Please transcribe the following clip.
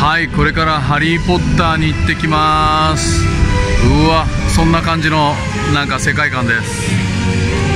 はいこれからハリー・ポッターに行ってきます。うわそんな感じのなんか世界観です。